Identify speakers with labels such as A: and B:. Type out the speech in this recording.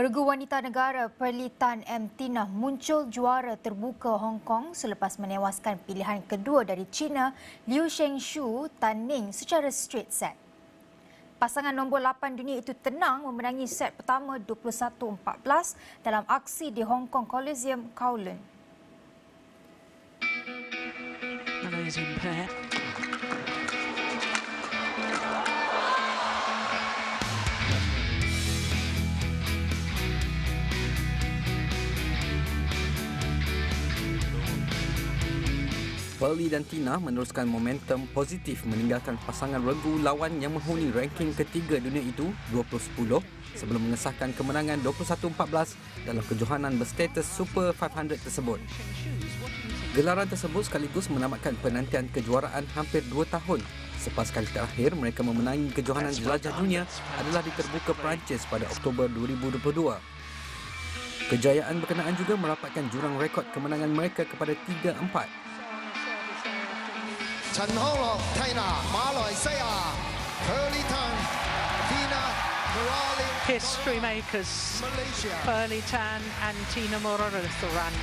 A: Pergu wanita negara Perlitan M. Tina muncul juara terbuka Hong Kong selepas menewaskan pilihan kedua dari China Liu Shengshu Tan secara straight set. Pasangan nombor 8 dunia itu tenang memenangi set pertama 21-14 dalam aksi di Hong Kong Coliseum Kowloon.
B: Amazing.
C: Pearly dan Tina meneruskan momentum positif meninggalkan pasangan regu lawan yang menghuni ranking ketiga dunia itu 2010 sebelum mengesahkan kemenangan 21-14 dalam kejohanan berstatus Super 500 tersebut. Gelaran tersebut sekaligus menamatkan penantian kejuaraan hampir dua tahun Selepas kali terakhir mereka memenangi kejohanan jelajah dunia adalah di terbuka Perancis pada Oktober 2022. Kejayaan berkenaan juga merapatkan jurang rekod kemenangan mereka kepada 3-4
D: 陈康乐 Tina 马来西亚 Pearly Tan Tina Morali
B: History makers
D: Malaysia
B: Pearly Tan and Tina Morales run